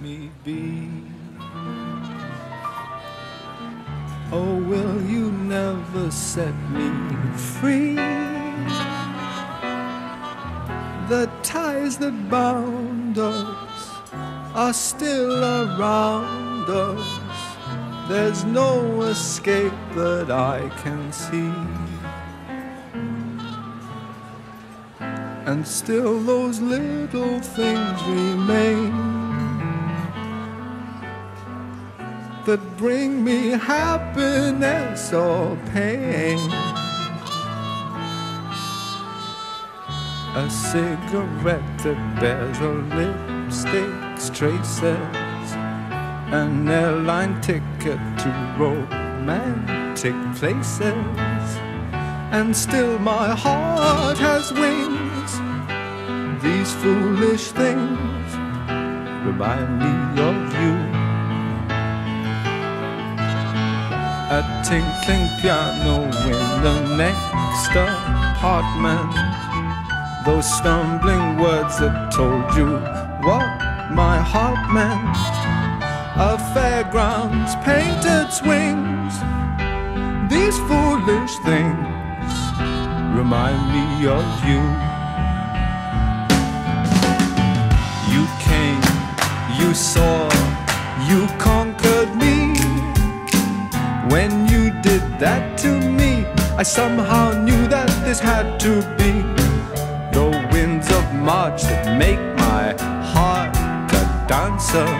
me be? Oh, will you never set me free? The ties that bound us are still around us. There's no escape that I can see. And still those little things remain that bring me happiness or pain. A cigarette that bears a lipstick's traces, an airline ticket to romantic places, and still my heart has wings. These foolish things remind me of you. A tinkling piano in the next apartment. Those stumbling words that told you what my heart meant. A fairground's painted swings. These foolish things remind me of you. You came, you saw, you conquered. When you did that to me, I somehow knew that this had to be the winds of March that make my heart a dancer.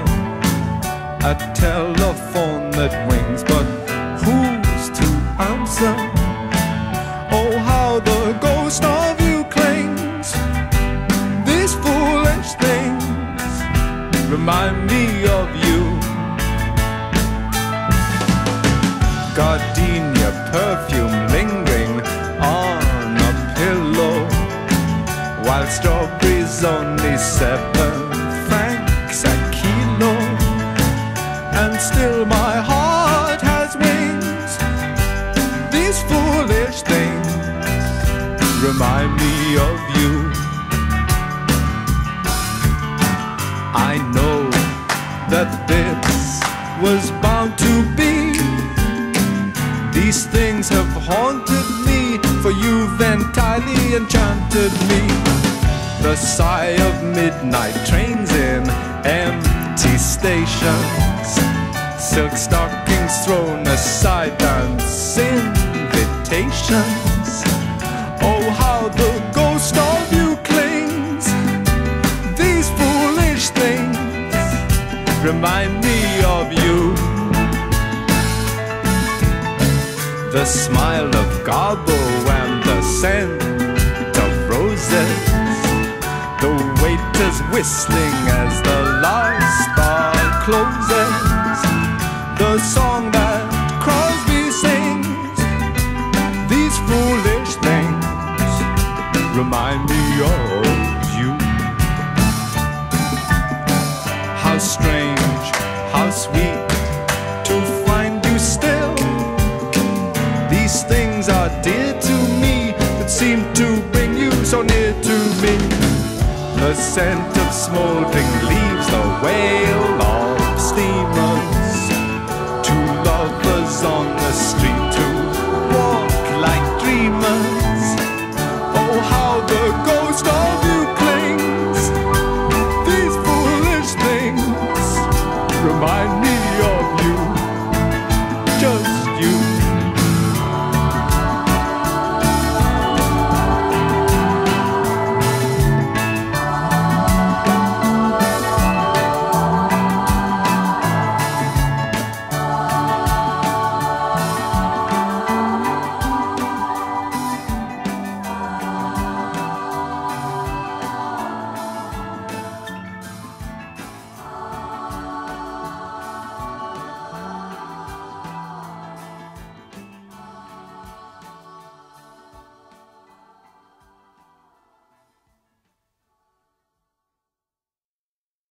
A telephone that rings, but who's to answer? Oh, how the ghost of you clings. These foolish things remind me of you. Gardenia perfume lingering on a pillow, while strawberries only seven francs a kilo, and still my heart has wings. These foolish things remind me of you. I know that this was haunted me, for you've entirely enchanted me. The sigh of midnight trains in empty stations, silk stockings thrown aside, dance invitations. Oh, how the ghost of you clings. These foolish things remind me The smile of Garbo and the scent of roses. The waiters whistling as the last bar closes. The song that Crosby sings. These foolish things remind me of you. How strange, how sweet so near to me. The scent of smoldering leaves, the wail of steamers. Two lovers on the street,